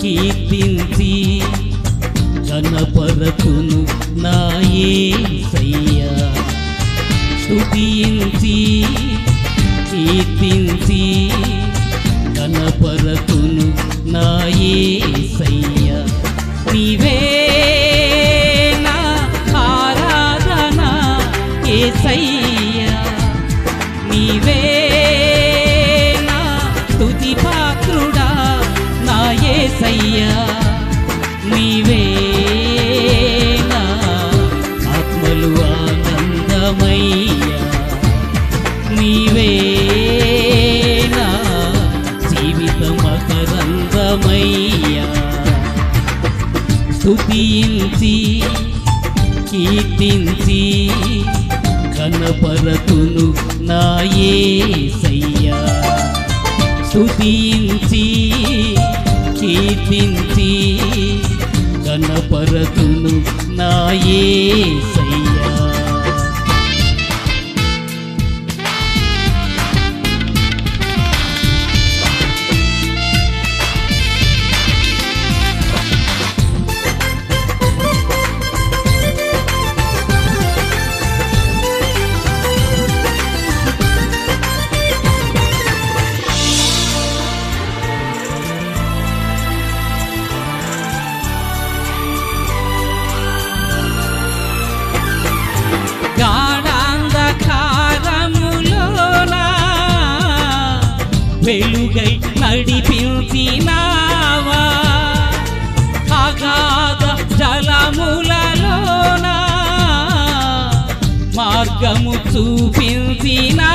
కీర్తించి కనపరచును నాయే సయ్యా. స్తుతించి కీర్తించి కనపరచును నాయే సయ్యా. నీవే యేసయ్యా నీవే నా ఆత్మలు ఆనందమయ్యా. నీవే నా జీవిత మకరందమయ్యా స్తుతించి కీర్తించి కనపరతును నాయే సయ్యా. స్తుతించి కీర్తించి కనపరతును నాయే సయ్యా. వెలుగై నడిపించినావా? అగాధ జలములలోన మార్గము చూపించినావా?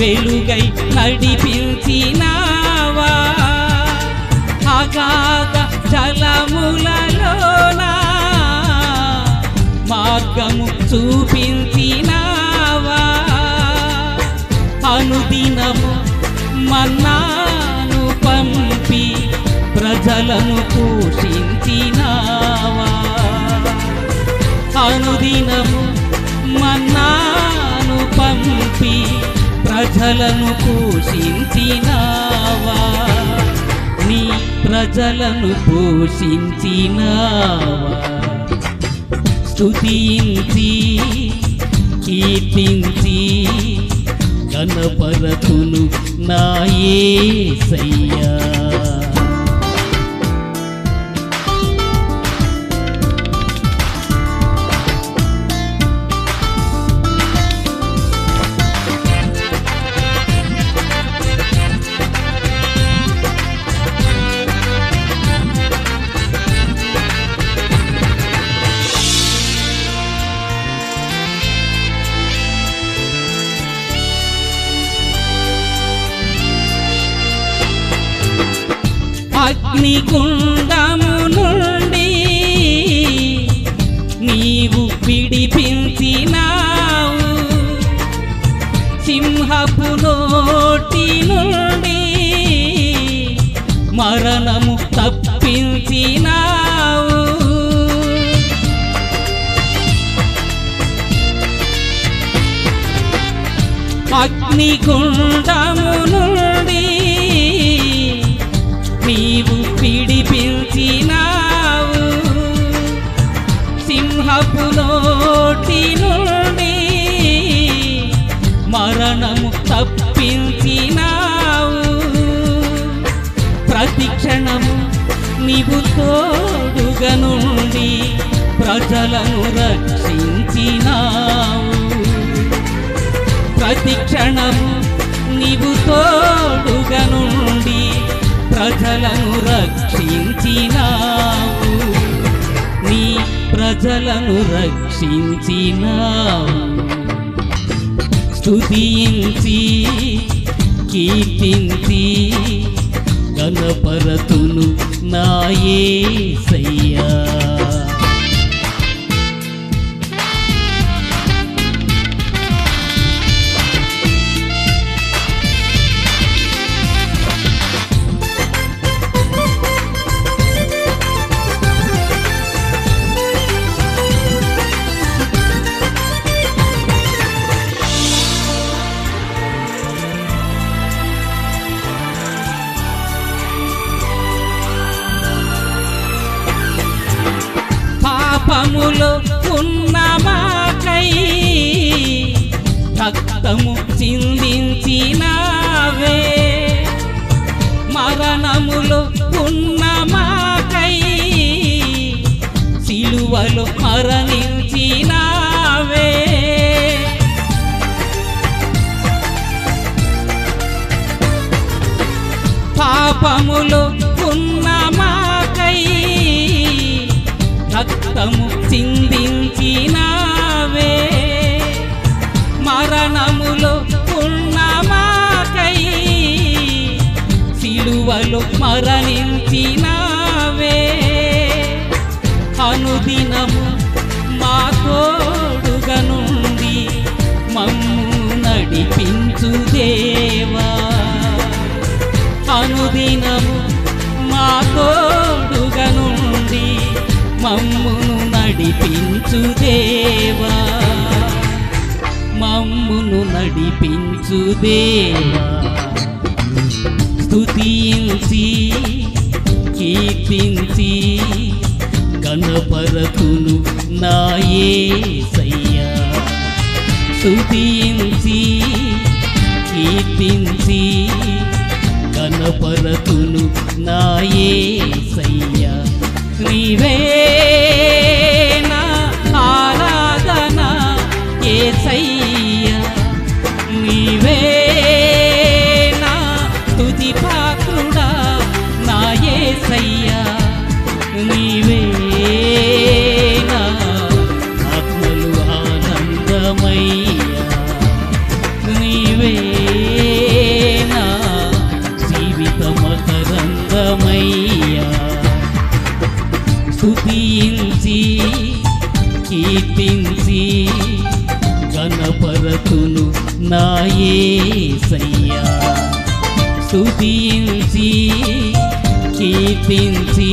వెలుగై నడిపించినా జలములలోన మార్గము చూపించినావా? అనుదినము మన్నాను పంపి ప్రజలను పోషించినావా? అనుదినము మన్నాను పంపి ప్రజలను పోషించినావా? ప్రజలను పోషించినావా? స్తుతించి కీర్తించి కనపరతును నాయే సయ్యా అగ్నిగుండము నుండి నీవు విడిపించినావు. సింహపు నోటి నుండి మరణము తప్పించినావు. అగ్నిగుండము నుండి మరణము తప్పించినావు. ప్రతి క్షణము నీవు తోడుగా నుండి ప్రజలను రక్షించినావు. ప్రతి క్షణము నీవు తోడుగా నుండి ప్రజలను రక్షించినావు. నీ ప్రజలను రక్షించినావు. స్థుతించి కీర్తించి గణపరతును నాయే సయ్యా. రక్తము చిందించినావే. మరణములో ఉన్న మాకై సిలువలో మరణి మరణించినావే. అనుదినము మా తోడుగనుండి మమ్ము నడిపించు దేవా. అనుదినము మా తోడుగనుండి మమ్మును నడిపించు దేవా. మమ్మును నడిపించు దేవా. స్థుతించి కీర్తించి కనపరకును నాయే సయ్యా. స్థుతించి కీర్తించి కనపరకును నాయే సయ్యా. నీవే నాయసయ్యా స్తుతించి కీర్తించి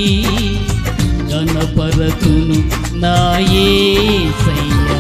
గణపరతును నాయసయ్యా